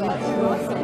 ます。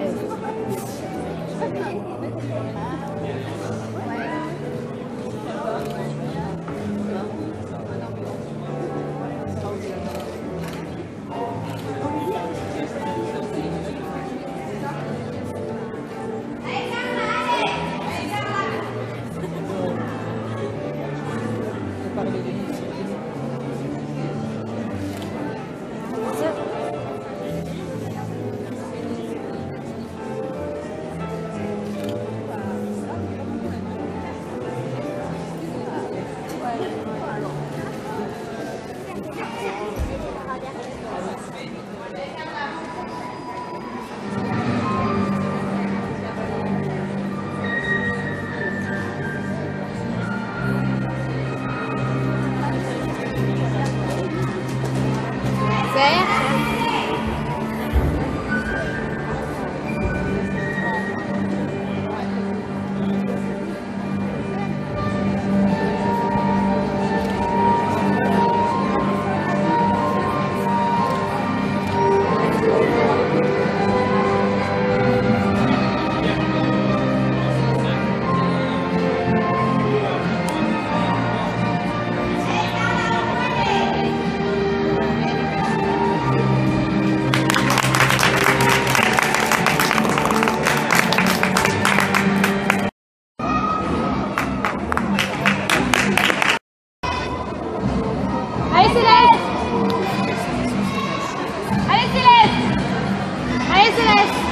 Céleste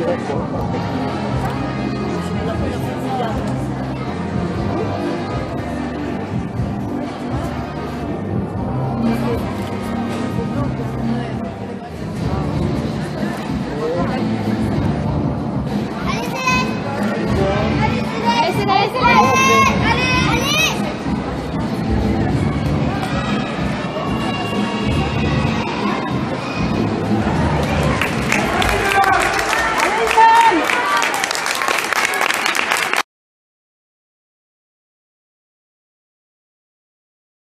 Beautiful.